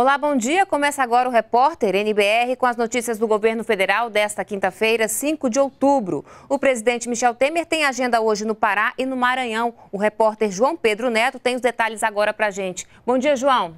Olá, bom dia. Começa agora o repórter NBR com as notícias do governo federal desta quinta-feira, 5 de outubro. O presidente Michel Temer tem agenda hoje no Pará e no Maranhão. O repórter João Pedro Neto tem os detalhes agora para gente. Bom dia, João.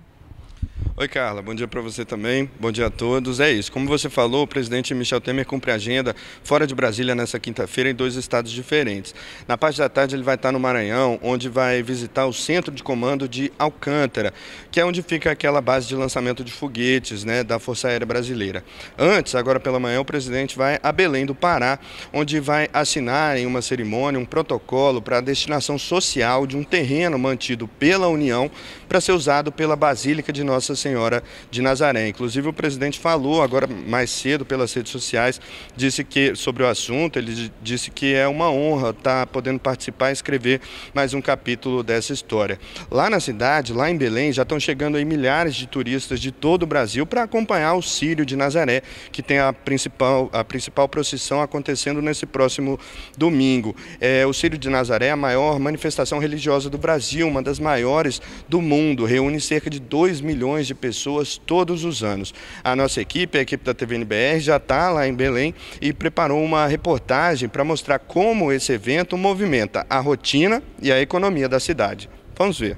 Oi, Carla. Bom dia para você também. Bom dia a todos. É isso. Como você falou, o presidente Michel Temer cumpre agenda fora de Brasília nessa quinta-feira em dois estados diferentes. Na parte da tarde, ele vai estar no Maranhão, onde vai visitar o centro de comando de Alcântara, que é onde fica aquela base de lançamento de foguetes né, da Força Aérea Brasileira. Antes, agora pela manhã, o presidente vai a Belém do Pará, onde vai assinar em uma cerimônia um protocolo para a destinação social de um terreno mantido pela União para ser usado pela Basílica de Nossa Senhora de Nazaré. Inclusive o presidente falou agora mais cedo pelas redes sociais, disse que sobre o assunto, ele disse que é uma honra estar podendo participar e escrever mais um capítulo dessa história. Lá na cidade, lá em Belém, já estão chegando aí milhares de turistas de todo o Brasil para acompanhar o Sírio de Nazaré, que tem a principal, a principal procissão acontecendo nesse próximo domingo. É, o Sírio de Nazaré é a maior manifestação religiosa do Brasil, uma das maiores do mundo, reúne cerca de 2 milhões de de pessoas todos os anos. A nossa equipe, a equipe da TVNBR, já está lá em Belém e preparou uma reportagem para mostrar como esse evento movimenta a rotina e a economia da cidade. Vamos ver.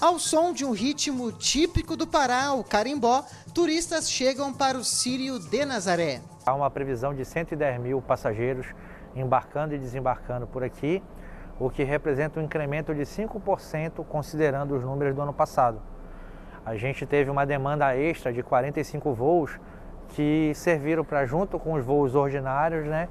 Ao som de um ritmo típico do Pará, o carimbó, turistas chegam para o Sírio de Nazaré. Há uma previsão de 110 mil passageiros embarcando e desembarcando por aqui o que representa um incremento de 5% considerando os números do ano passado. A gente teve uma demanda extra de 45 voos que serviram para, junto com os voos ordinários, né,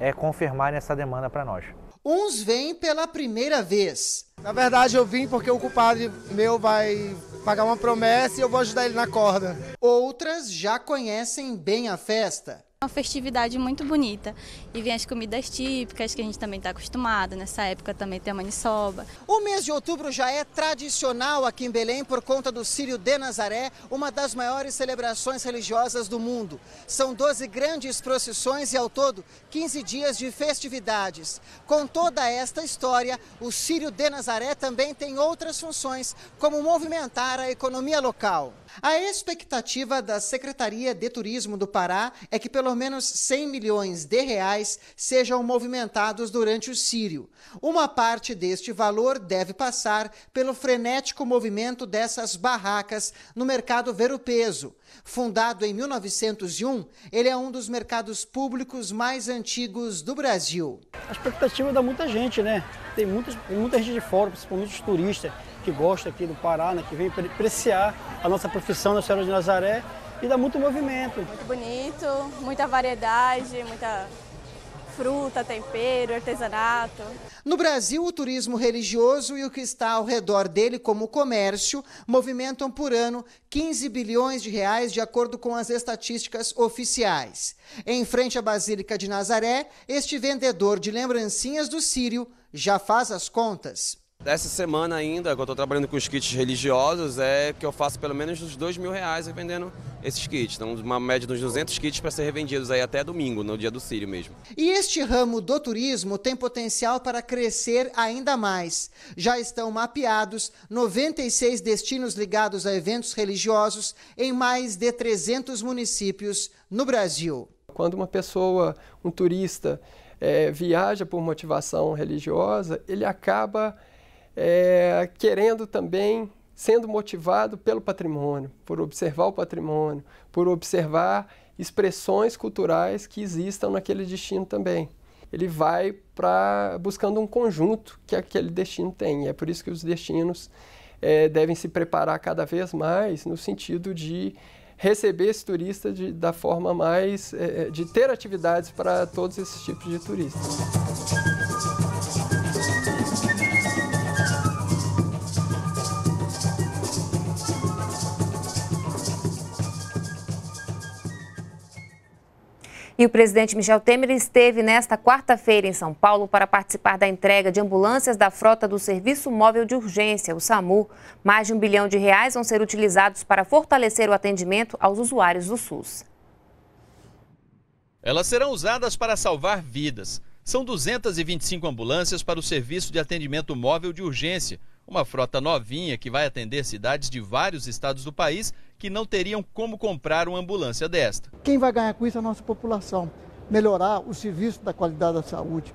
é, confirmarem essa demanda para nós. Uns vêm pela primeira vez. Na verdade, eu vim porque o culpado meu vai pagar uma promessa e eu vou ajudar ele na corda. Outras já conhecem bem a festa uma festividade muito bonita. E vem as comidas típicas que a gente também está acostumado. Nessa época também tem a maniçoba. O mês de outubro já é tradicional aqui em Belém por conta do Círio de Nazaré, uma das maiores celebrações religiosas do mundo. São 12 grandes procissões e ao todo 15 dias de festividades. Com toda esta história, o Círio de Nazaré também tem outras funções, como movimentar a economia local. A expectativa da Secretaria de Turismo do Pará é que pelo menos 100 milhões de reais sejam movimentados durante o Sírio. Uma parte deste valor deve passar pelo frenético movimento dessas barracas no mercado Ver-o-Peso. Fundado em 1901, ele é um dos mercados públicos mais antigos do Brasil. A expectativa dá muita gente, né? Tem muita, muita gente de fora, principalmente os turistas que gosta aqui do Pará, né, que vem apreciar a nossa profissão na Senhora de Nazaré e dá muito movimento. Muito bonito, muita variedade, muita fruta, tempero, artesanato. No Brasil, o turismo religioso e o que está ao redor dele como comércio movimentam por ano 15 bilhões de reais de acordo com as estatísticas oficiais. Em frente à Basílica de Nazaré, este vendedor de lembrancinhas do Sírio já faz as contas. Essa semana ainda, que eu estou trabalhando com os kits religiosos, é que eu faço pelo menos uns dois mil reais vendendo esses kits. Então, uma média de uns 200 kits para ser revendidos aí até domingo, no dia do Sírio mesmo. E este ramo do turismo tem potencial para crescer ainda mais. Já estão mapeados 96 destinos ligados a eventos religiosos em mais de 300 municípios no Brasil. Quando uma pessoa, um turista, é, viaja por motivação religiosa, ele acaba é, querendo também, sendo motivado pelo patrimônio, por observar o patrimônio, por observar expressões culturais que existam naquele destino também. Ele vai para buscando um conjunto que aquele destino tem. É por isso que os destinos é, devem se preparar cada vez mais no sentido de receber esse turista de, da forma mais é, de ter atividades para todos esses tipos de turistas. E o presidente Michel Temer esteve nesta quarta-feira em São Paulo para participar da entrega de ambulâncias da frota do Serviço Móvel de Urgência, o SAMU. Mais de um bilhão de reais vão ser utilizados para fortalecer o atendimento aos usuários do SUS. Elas serão usadas para salvar vidas. São 225 ambulâncias para o Serviço de Atendimento Móvel de Urgência, uma frota novinha que vai atender cidades de vários estados do país que não teriam como comprar uma ambulância desta. Quem vai ganhar com isso é a nossa população. Melhorar o serviço da qualidade da saúde,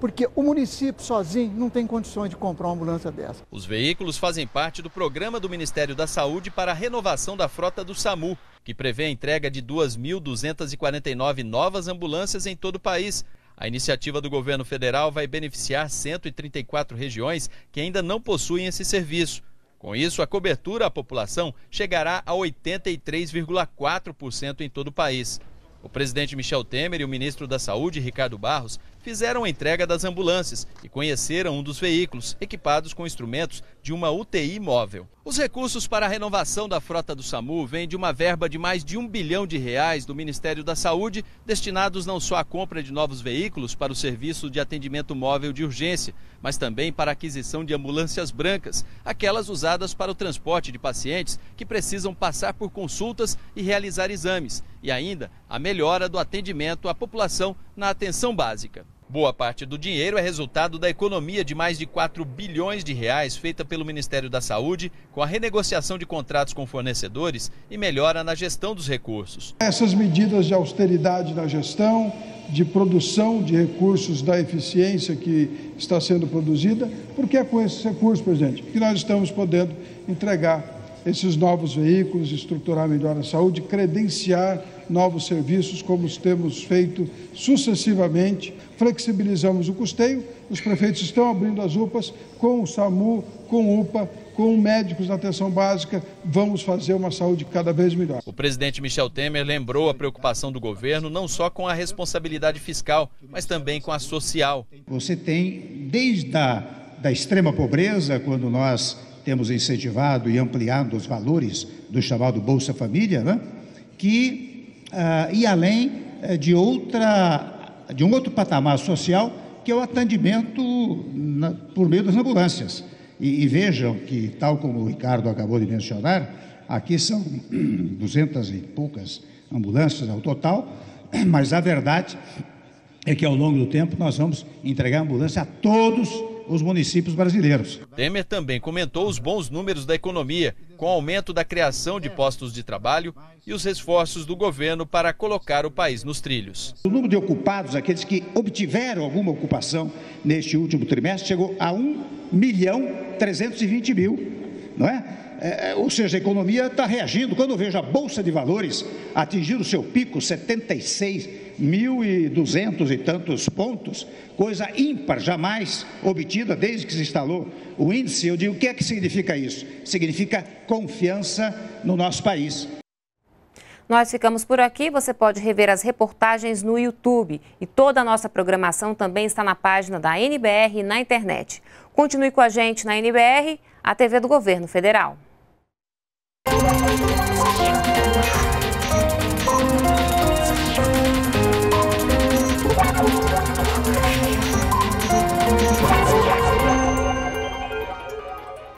porque o município sozinho não tem condições de comprar uma ambulância dessa. Os veículos fazem parte do programa do Ministério da Saúde para a renovação da frota do SAMU, que prevê a entrega de 2.249 novas ambulâncias em todo o país. A iniciativa do governo federal vai beneficiar 134 regiões que ainda não possuem esse serviço. Com isso, a cobertura à população chegará a 83,4% em todo o país. O presidente Michel Temer e o ministro da Saúde, Ricardo Barros, fizeram a entrega das ambulâncias e conheceram um dos veículos, equipados com instrumentos de uma UTI móvel. Os recursos para a renovação da frota do SAMU vêm de uma verba de mais de um bilhão de reais do Ministério da Saúde, destinados não só à compra de novos veículos para o serviço de atendimento móvel de urgência, mas também para a aquisição de ambulâncias brancas, aquelas usadas para o transporte de pacientes que precisam passar por consultas e realizar exames, e ainda a melhora do atendimento à população na atenção básica. Boa parte do dinheiro é resultado da economia de mais de 4 bilhões de reais feita pelo Ministério da Saúde com a renegociação de contratos com fornecedores e melhora na gestão dos recursos. Essas medidas de austeridade na gestão, de produção de recursos da eficiência que está sendo produzida, porque é com esses recursos, presidente, que nós estamos podendo entregar esses novos veículos, estruturar melhor a saúde, credenciar novos serviços, como temos feito sucessivamente. Flexibilizamos o custeio, os prefeitos estão abrindo as UPAs com o SAMU, com o UPA, com médicos da atenção básica, vamos fazer uma saúde cada vez melhor. O presidente Michel Temer lembrou a preocupação do governo não só com a responsabilidade fiscal, mas também com a social. Você tem desde a da extrema pobreza, quando nós temos incentivado e ampliado os valores do chamado Bolsa Família, né? que uh, e além uh, de outra, de um outro patamar social, que é o atendimento na, por meio das ambulâncias. E, e, vejam que, tal como o Ricardo acabou de mencionar, aqui são duzentas e poucas ambulâncias ao total, mas a verdade é que ao longo do tempo nós vamos entregar ambulância a todos os municípios brasileiros. Temer também comentou os bons números da economia, com o aumento da criação de postos de trabalho e os esforços do governo para colocar o país nos trilhos. O número de ocupados, aqueles que obtiveram alguma ocupação neste último trimestre, chegou a 1 milhão 320 mil, não é? É, é, ou seja, a economia está reagindo. Quando eu vejo a Bolsa de Valores atingir o seu pico, 76.200 e tantos pontos, coisa ímpar, jamais obtida desde que se instalou o índice, eu digo, o que é que significa isso? Significa confiança no nosso país. Nós ficamos por aqui. Você pode rever as reportagens no YouTube e toda a nossa programação também está na página da NBR na internet. Continue com a gente na NBR, a TV do Governo Federal.